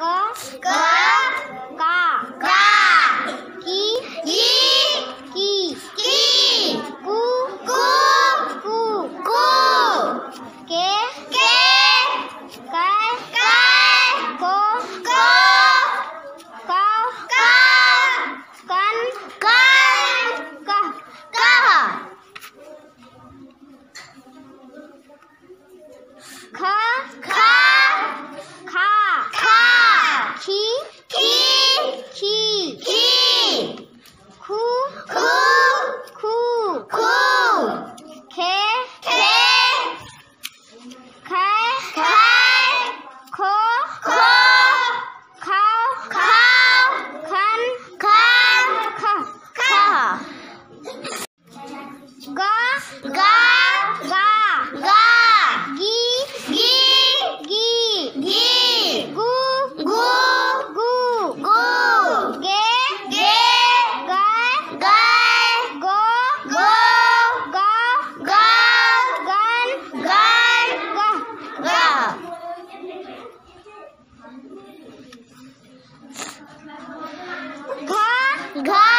क क का का की की की की कु कु कु कु के के कै कै को को कौ का कन कन कह कह ख ग, गा गा गा, गी गी गी गी, गु गु गु गु, गे गे गाय गाय गो गो, गा गा, गन गन गह गा। घ घा